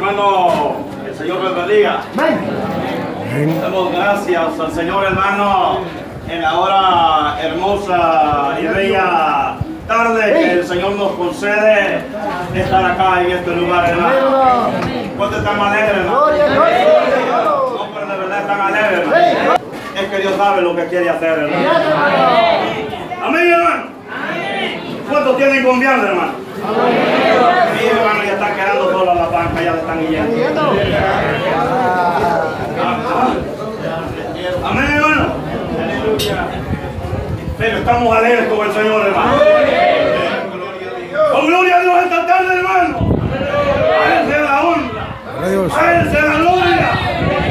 hermano, el Señor les bendiga. Damos gracias al Señor, hermano, en la hora hermosa y bella tarde que el Señor nos concede estar acá en este lugar, hermano. ¿Cuánto están alegres, hermano? No, pero de verdad están alegres, hermano. Es que Dios sabe lo que quiere hacer, hermano. Amén, hermano. ¿Cuántos tienen confianza, hermano? Sí, hermano, ya están quedando solas la banca, ya le están yendo. Amén, hermano. Pero estamos alegres con el Señor, hermano. Con gloria a Dios esta tarde, hermano. A Él se la honra. A Él se la gloria.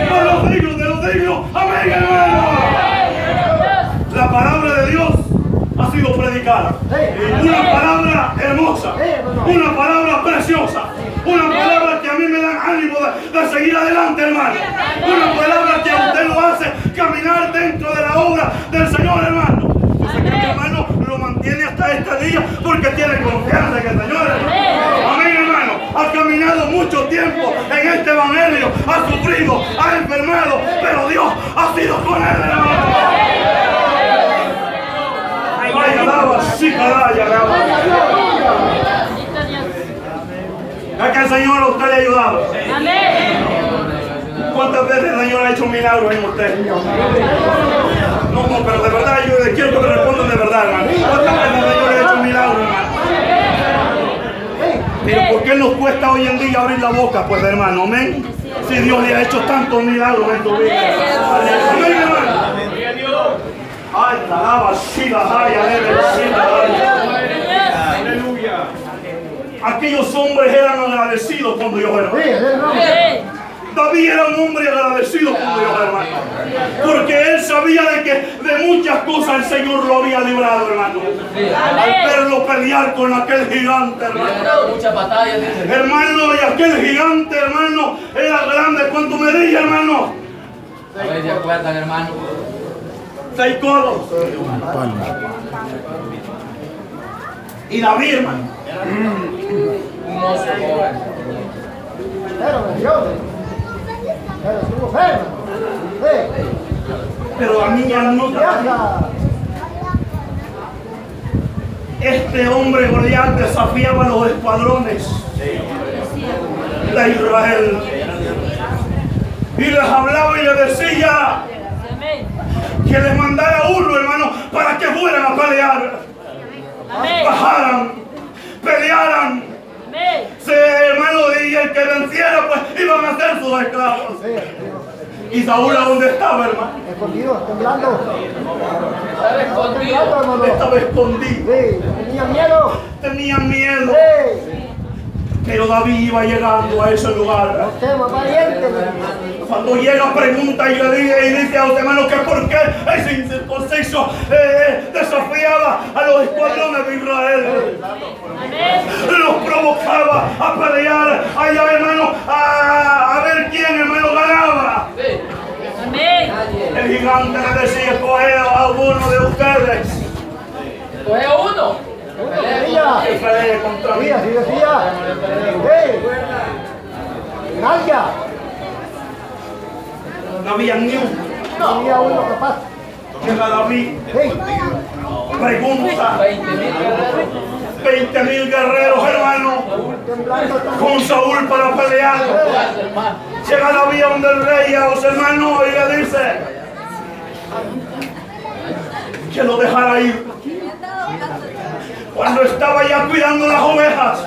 Por los dignos de los dignos. Amén, hermano. La palabra de Dios ha sido predicada. Una palabra Una palabra preciosa. Una palabra que a mí me da ánimo de, de seguir adelante, hermano. Una palabra que a usted lo hace caminar dentro de la obra del Señor, hermano. Yo sé que mi hermano lo mantiene hasta este día porque tiene confianza en el Señor, hermano. Amén, hermano. Ha caminado mucho tiempo en este evangelio. Ha sufrido, ha enfermado, pero Dios ha sido con él, hermano. Sí, Es que el Señor a usted le ha ayudado. ¿Cuántas veces el Señor ha hecho un milagro en usted? No, no, pero de verdad yo quiero que me respondan de verdad, hermano. ¿Cuántas veces el Señor ha hecho un milagro, hermano? Pero ¿por qué nos cuesta hoy en día abrir la boca, pues, hermano? Amén. Si Dios le ha hecho tantos milagros en tu vida. Amén, hermano. Ay, la lava, sí, la jaya. Aleluya. Aquellos hombres eran agradecidos con Dios, hermano. David era un hombre agradecido con Dios, hermano. Porque él sabía de que de muchas cosas el Señor lo había librado, hermano. Al verlo pelear con aquel gigante, hermano. Muchas batallas, dice. Hermano, y aquel gigante, hermano, era grande. ¿Cuánto medía, hermano? A ver, ¿se acuerdan, hermano? Seis codos. Y David, hermano. Un oso joven. Pero a mí ya no Este hombre Goliat desafiaba a los escuadrones de Israel. Y les hablaba y les decía que les mandara uno, hermano, para que fueran a pelear. Bajaran, pelearan. Se, hermano, y el que venciera, pues iban a ser sus esclavos. ¿Y Saúl a dónde estaba, hermano? Escondido, temblando. Estaba escondido. Hermano. Estaba escondido. Sí, tenía miedo. Tenían miedo. Sí, Pero David iba llegando a ese lugar. tema valiente, hermano. Cuando llega pregunta y le dice, y dice a los hermanos que por qué ese incircunciso eh, desafiaba a los escuadrones de Israel. Los provocaba a pelear allá, hermano, a, a ver quién, hermano, ganaba. El gigante le decía, escoge a uno de ustedes Coge uno. Decía, que pelee contra mí. decía, sí decía. Sí. Nadia, No había ni uno. tenía uno capaz. Llega David, Sí, pregunta, 20 mil guerreros. 20 mil guerreros, hermano, con Saúl para pelear. Llega David a donde el rey a los hermanos y le dice que lo dejara ir. Cuando estaba ya cuidando las ovejas,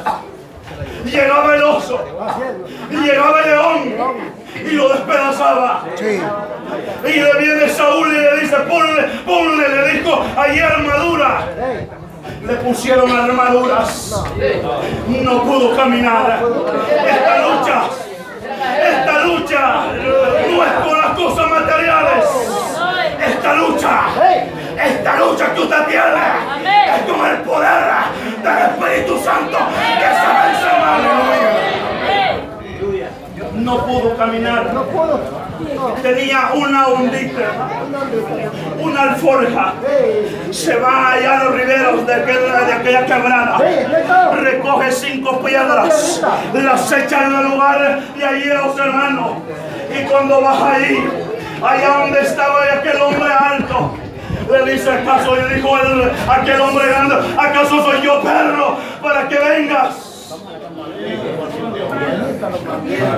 llegaba el oso y llegaba el león y lo despedazaba. Y le viene Saúl y le dice, ponle, ponle, le dijo, ahí armadura. Le pusieron armaduras. No pudo caminar. Esta lucha, esta lucha no es con las cosas materiales. Esta lucha, esta lucha que usted tiene es con el poder del Espíritu Santo que se vence. No pudo caminar. No pudo. Tenía una ondita, una alforja. Se va allá a los riberos de aquella, de aquella quebrada. Recoge cinco piedras, las echa en el lugar de allí los hermanos. Y cuando baja ahí, allá donde estaba aquel hombre alto, le dice acaso, y dijo él, aquel hombre grande, acaso soy yo perro para que vengas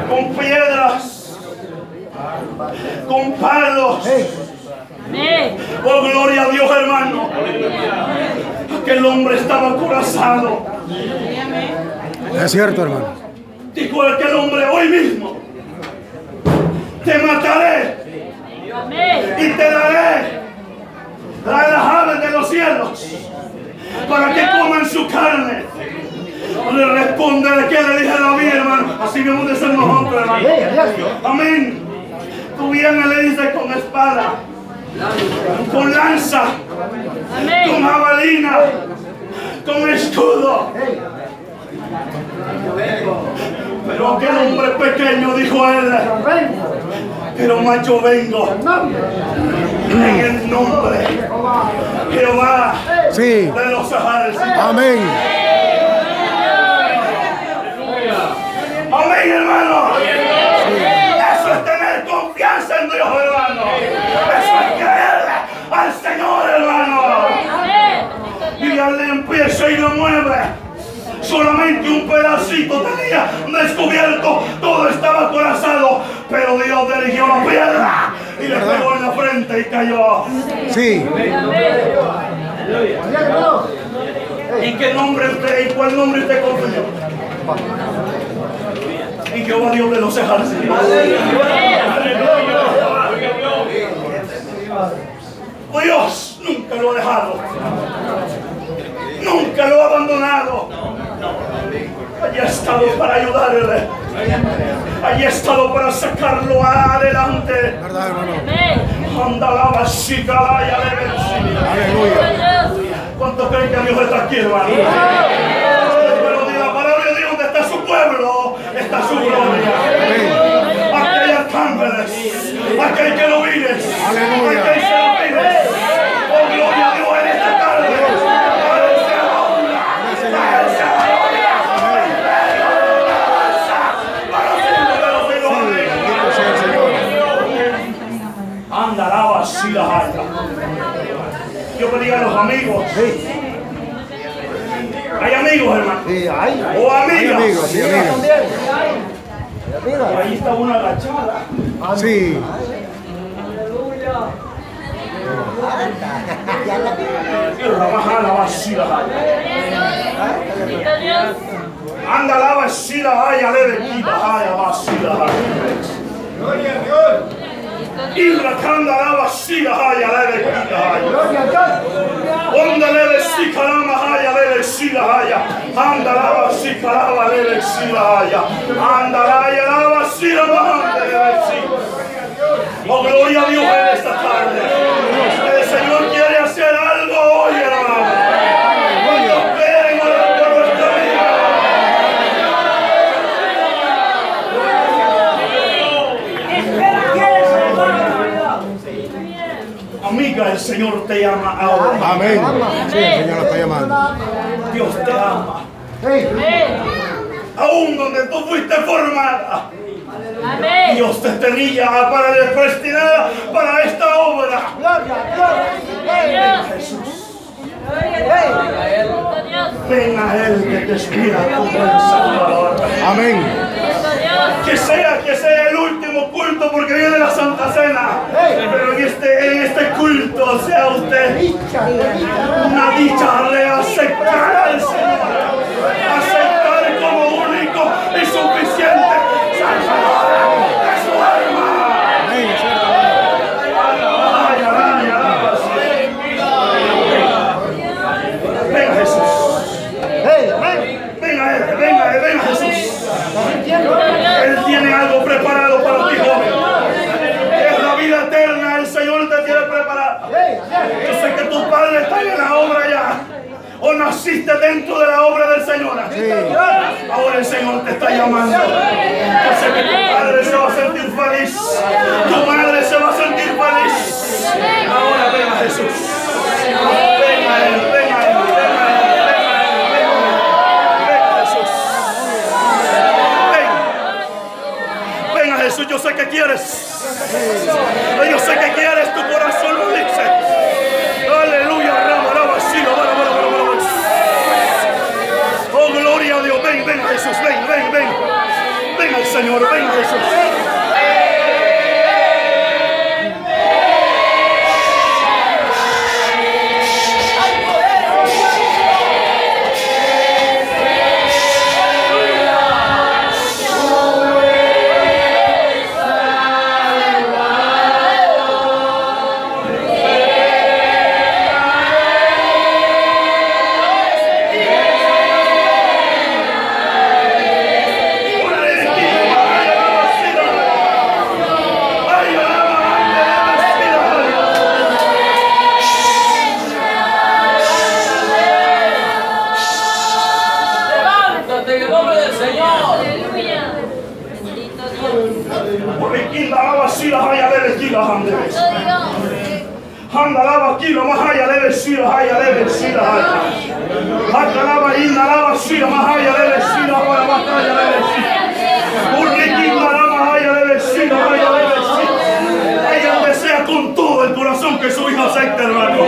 con piedras, con palos. Oh, gloria a Dios, hermano. Aquel hombre estaba acorazado. Es cierto, hermano. Dijo aquel hombre hoy mismo. Te mataré y te daré a las aves de los cielos para que coman su carne. Le responde de que le dije a David, hermano. Así debemos de ser nosotros, hermano. Amén. Tú vienes, le dices con espada, con lanza, con jabalina, con escudo. Pero aquel hombre pequeño dijo a él, pero más yo vengo en el nombre de Jehová Sí. de los ejércitos. Amén. Amén, hermano. Eso es tener confianza en Dios, hermano. Eso es creerle al Señor, hermano. Y al empiezo y lo mueve. Solamente un pedacito tenía descubierto, todo estaba acorazado, pero Dios dirigió la piedra y le pegó en la frente y cayó. Sí. ¿En qué nombre usted, en cuál nombre usted confía? En Jehová Dios de los ejércitos. Dios nunca lo ha dejado. Nunca lo ha abandonado. Allí ha estado para ayudarle. Allí ha estado para sacarlo adelante. Andalaba, levensi. Aleluya. ¿Cuánto creen que Dios está aquí, hermano? Pero de la palabra de Dios, donde está su pueblo, está su gloria. Aquí hay arcángeles, aquí hay querubines, Aleluya. aquí hay serafines. Oh, gloria a Dios en esta tarde. Para siempre los. Bendito sea. Anda, lava, así la. Yo pedí a los amigos. Hay amigos, hermano. Sí, ay. O Hay amigas. amigos, sí, amigos. Ahí está una agachada. Sí. La vacila. Anda la vacila, ay, ale de quita, ay, la vacila. Y la canda la vacila, ay, ale de quita, ay. Gloria a Dios. Onda le de sika la mahaya le de sila haya. Anda la vasika la va le de sila haya. Anda la ya la vasila mahaya le de sila. Oh, gloria a Dios en esta tarde. El Señor quiere hacer algo hoy, hermano. ¿Cuántos quieren orar por nuestra vida? Amiga, el Señor te llama ahora. Amén. Sí, el Señor está llamando. Dios te ama. Aún donde tú fuiste formada. Dios te tenía para destinada para esta obra. Gloria a Dios. Jesús, ven a Él que te espera como el Salvador. Amén. Que sea, que sea el último culto porque viene la Santa Cena. Pero en este, en este culto sea usted una dicha aceptar al Señor. Aceptar como único y suficiente Salvador de su alma. Amén. es cierto. Ay, ay, ay, ay. Venga Jesús. Hey. Ven. Venga, Él, venga, Él, venga Jesús. ¿Estás sintiendo? Él tiene algo preparado naciste dentro de la obra del Señor. Ahora el Señor te está llamando. Yo sé que tu padre se va a sentir feliz. Tu madre se va a sentir feliz. Ahora ven a Jesús. Ven a Él, ven a Él, Jesús, yo sé que quieres. Yo sé que quieres, tu corazón lo dice. Aleluya, rama, rama, sí, rama, rama, rama, rama, rama. Oh, gloria a Dios. Ven, ven, Jesús, ven, ven, ven. Ven al Señor, Handa lava kilo mahaya leve sila haya leve sila haya. Handa lava inna lava sila mahaya leve sila haya batalla leve sila. Urriquinda lava haya leve sila haya leve sila. Ella desea con todo el corazón que su hijo acepte, hermano. Oh,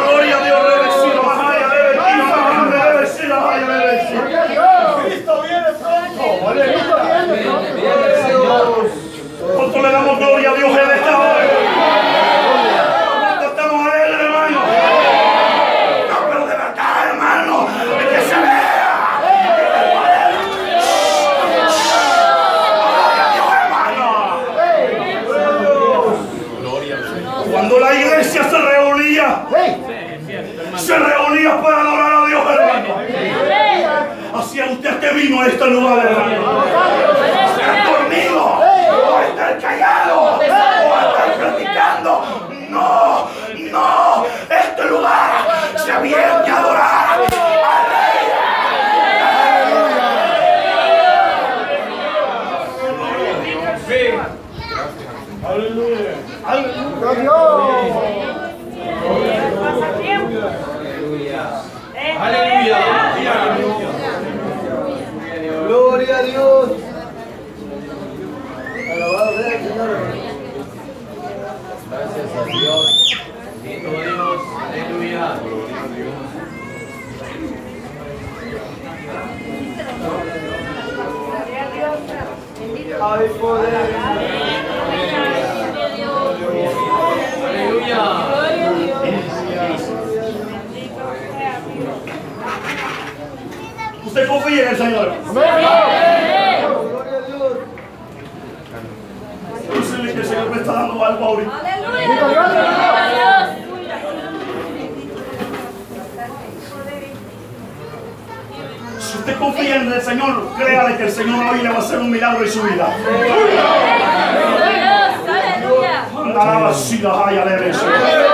gloria a Dios, leve sila mahaya leve sila mahaya leve sila haya leve sila. Cristo viene pronto. ¿Cuánto le damos gloria a Dios en esta hora? ¿Cuánto estamos alegres, hermano? No, pero de verdad, hermano, es que se vea. Gloria a Dios, hermano. Cuando la iglesia se reunía, se reunía para adorar a Dios, hermano. Hacia usted que vino a este lugar, hermano. Estar dormido, o estar callado, o estar platicando. No, no, este lugar se viene a adorar al Rey. Gloria a Dios. Alabado sea el Señor. Gracias a Dios. Bendito Dios. Aleluya. Hay poder. Aleluya. Usted confía en el Señor. Gloria a Dios. Dígale que el Señor me está dando algo ahorita. Si usted confía en el Señor, créale que el Señor hoy le va a hacer un milagro en su vida. Alaba, sí, la haya, debe ser.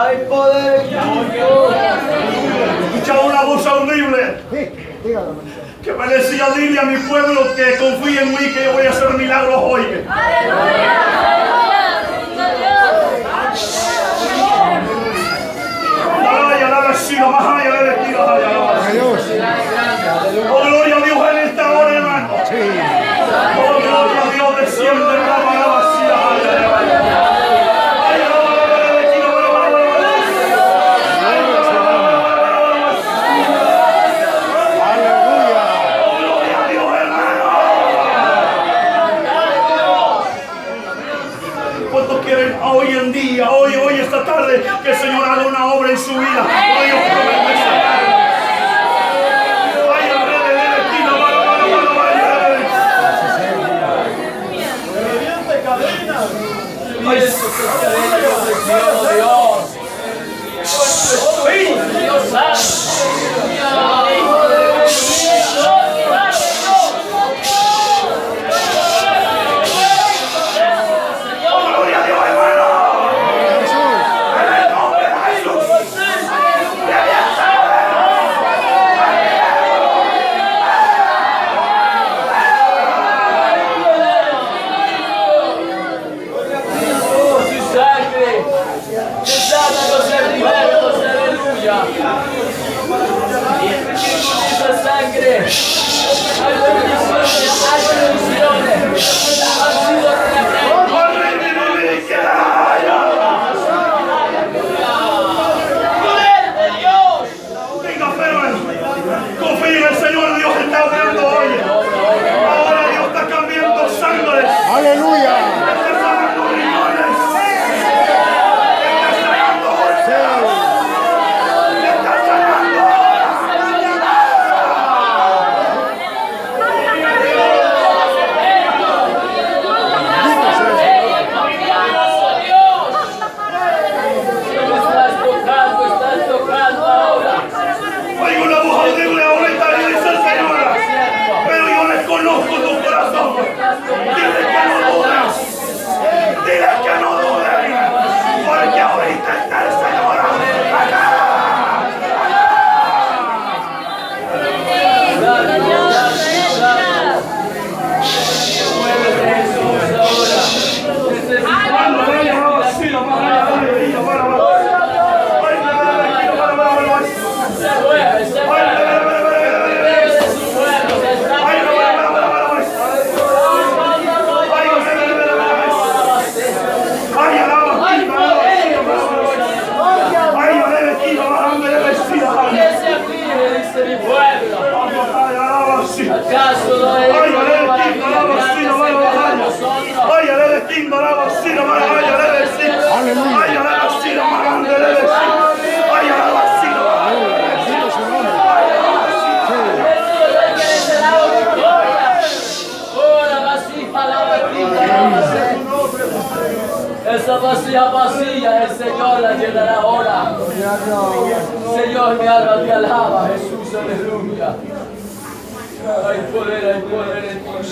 Hay poder en Cristo. Escuchaba una voz audible. Que me decía, dile a mi pueblo que confíe en mí que yo voy a hacer milagros hoy. Alaba, alaba, sí,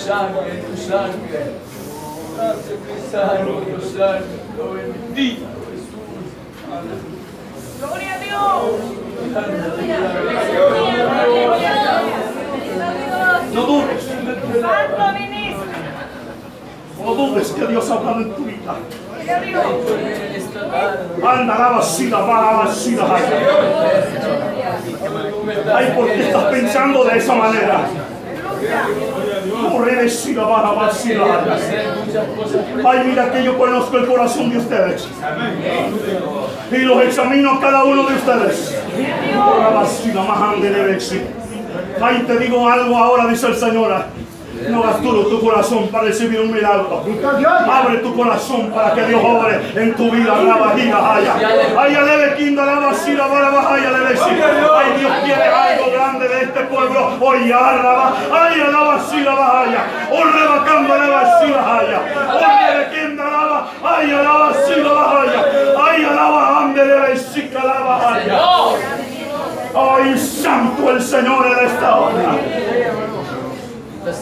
en tu sangre, en tu sangre. Tu sangre, sangre, oh, bendito Jesús. Gloria a Dios. No dudes, Santo ministro. no dudes que Dios ha hablado en tu vida. Anda. Ay, ¿por qué estás pensando de esa manera? Ay, mira que yo conozco el corazón de ustedes. Y los examino a cada uno de ustedes. Ay, te digo algo ahora, dice el Señor. No hagas duro tu corazón para recibir un milagro. Abre tu corazón para que Dios obre en tu vida. Ay, Dios quiere algo grande de este pueblo. Hoy, alaba, ay, alaba, sira, haya. Orre, bacamba, alaba, sira, haya. Orre, quinda, alaba, ay, alaba, sira, haya. Ay, alaba, ande, alebe, sí, que alaba, haya. Ay, santo el Señor en esta hora.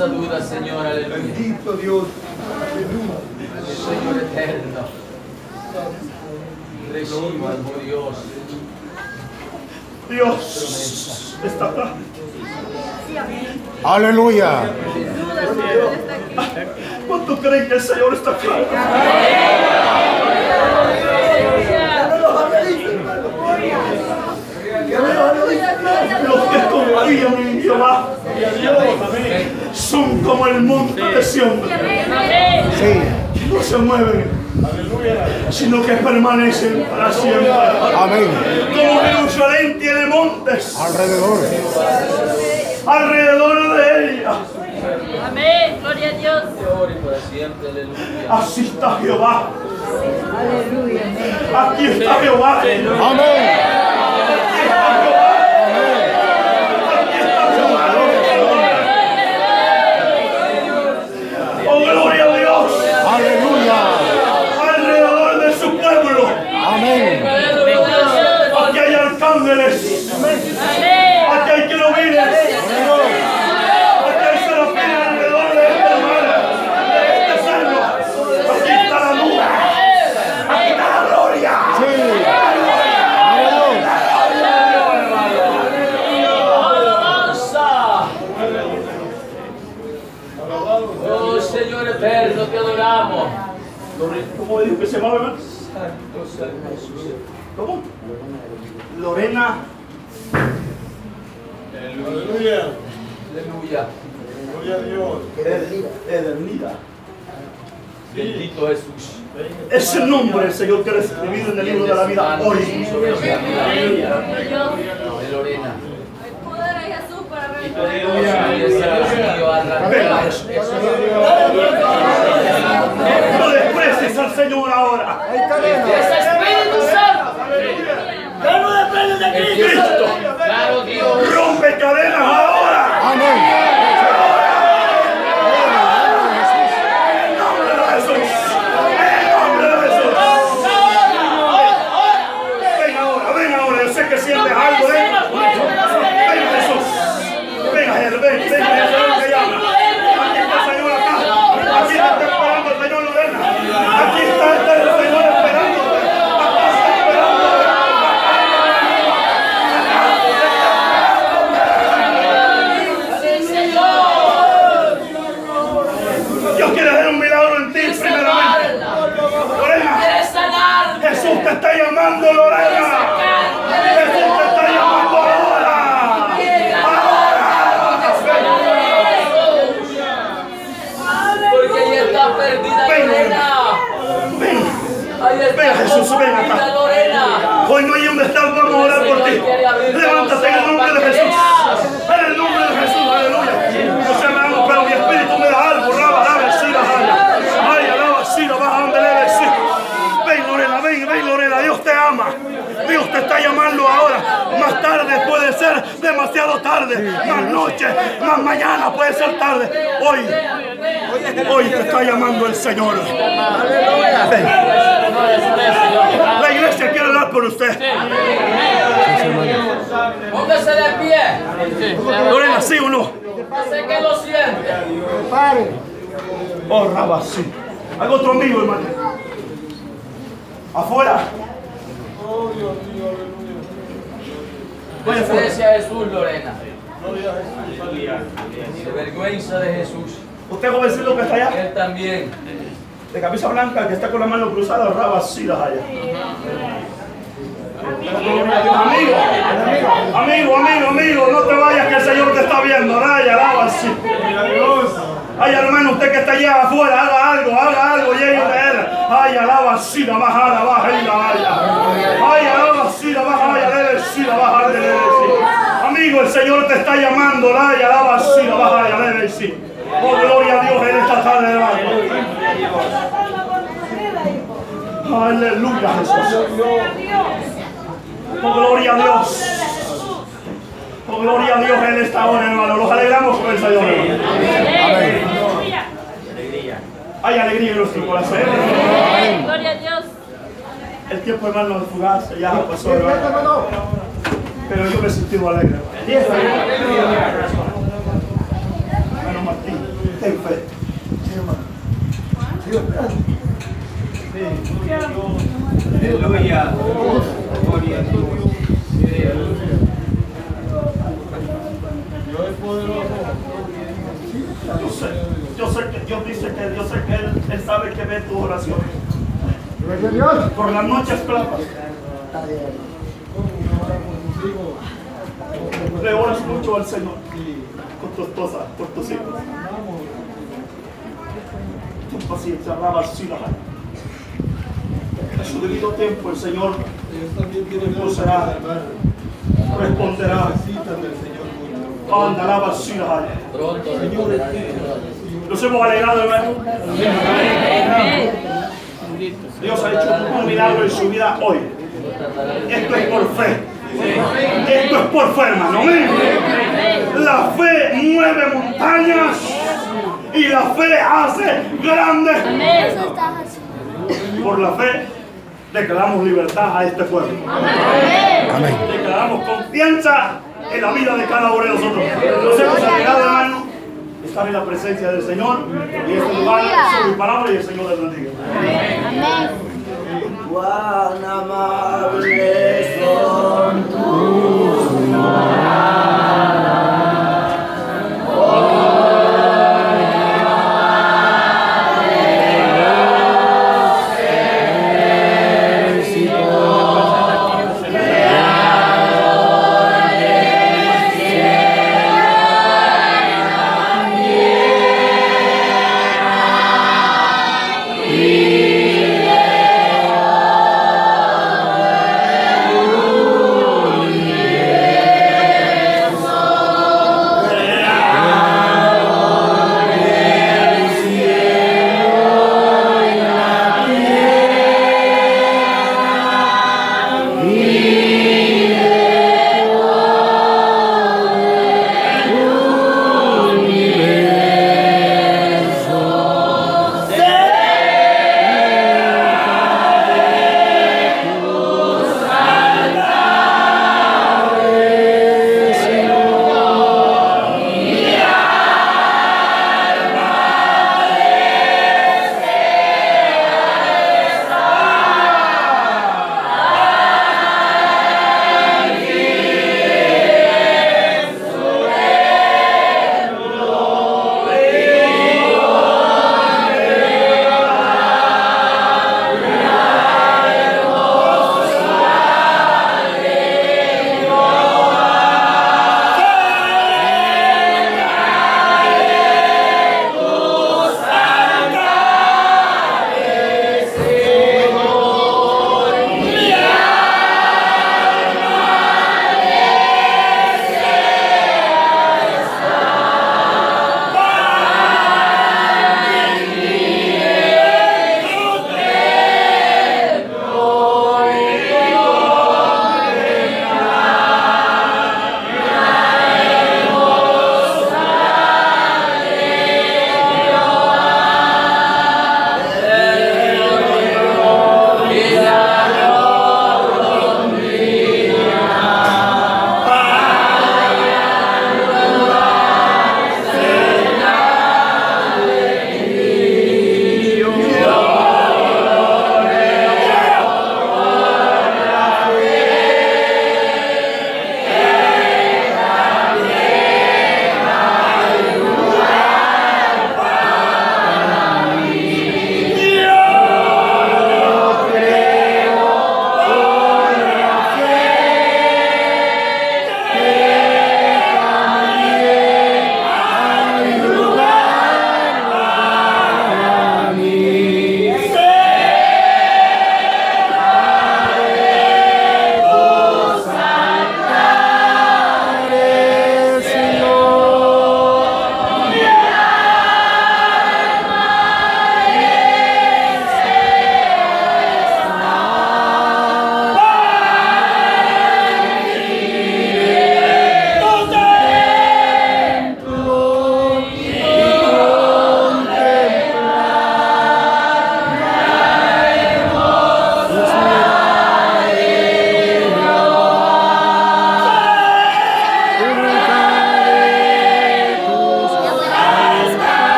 Esa duda, Señor, aleluya. Bendito Dios. Señor eterno. Reciba, oh Dios. Dios está acá. Aleluya. ¿Cuánto creen que el Señor está acá? Los que confían en Jehová son como el monte de Sión. Sí. No se mueven, sino que permanecen para siempre. Amén. Como Jerusalén tiene montes Alrededor. alrededor de ella. Amén. Gloria a Dios. Así está Jehová. Aquí está Jehová. Amén. Aquí está Jehová. Oh, gloria a Dios. Aleluya. Alrededor de su pueblo. Amén. Aquí hay arcángeles. Aquí hay querubines. Aquí hay serafines alrededor de este hermano. De este cerro. Aquí está la luz. Aquí está la gloria. Sí. Alabanza. Oh Señor eterno, te adoramos. ¿Cómo dijo que se llamaba, hermano? ¿Cómo? Lorena. Aleluya. Edelmira. Bendito Jesús. Ese nombre el Señor quiere escribir en el libro de la vida hoy. De Lorena. Poder a Jesús para al Señor ahora. ¡Ese Espíritu Santo! Cristo Claro, Dios. rompe cadenas ahora. Amén. En nombre de Jesús. En nombre de Jesús. Ven ahora, ven ahora. Yo sé que sientes algo dentro. Ven Jesús. Ven a él, ven, ven. El Señor te llama. Aquí está el Señor acá. Aquí te está esperando el Señor Lorena. Aquí está el Señor esperándote. Acá está esperándote. Dios quiere hacer un milagro en ti primeramente. Lorena, ¡Quiere sanar! Jesús te está llamando, Lorena. Jesús te está llamando ahora. Ahora. ser demasiado tarde, más noche, más mañana puede ser tarde. Hoy, hoy te está llamando el Señor. La iglesia quiere hablar por usted. Póngase de pie. Lorena, ¿sí o no? Sé que lo siente. Pare. Oh, Rabba, sí. Hay otro amigo, hermano. Afuera. Vaya Desprecia a Jesús, Lorena. Se vergüenza de Jesús. Usted jovencito que está allá, Él también. de camisa blanca, que está con la mano cruzada, Rabba, sí, las allá. Amigo, amigo, amigo, amigo, no te vayas que el Señor te está viendo. Raya, alaba así. Ay, hermano, usted que está allá afuera, haga algo, haga algo, llegue de él. Ay, alaba así, la baja, la baja y la vaya. Ay, alaba así, la baja, ya sí, la baja. Amigo, el Señor te está llamando, alaba así, la baja, ya debe sí. Oh, gloria a Dios en esta tarde, hermano. Aleluya, Jesús. Oh, gloria a Dios. Oh, gloria a Dios en esta hora, hermano. Los alegramos con el Señor, hermano. Hay alegría en nuestro corazón. Gloria a Dios. El tiempo, hermano, es fugaz, ya pasó, hermano. Pero yo me sentido alegre. Hermano Martín, ten fe. Yo sé, yo sé que Dios dice que yo sé que Él, Él sabe que ve tu oración. Gloria a Dios. Por las noches clamas. Le oras mucho al Señor. Con tu esposa, por tus hijos. Ten paciencia, raba así la mano. En su debido tiempo el Señor responderá. Responderá. Anda, alaba así la mano. Pronto Señor. Nos hemos alegrado, hermano. Dios ha hecho un milagro en su vida hoy. Esto es por fe. Esto es por fe, hermano. La fe mueve montañas y la fe hace grandes. Por la fe declaramos libertad a este pueblo. Declaramos confianza en la vida de cada uno de nosotros. Nos hemos hermano. Estar en la presencia del Señor y en este lugar, su mi palabra y el Señor les bendiga. Cuán amables son Aleluya.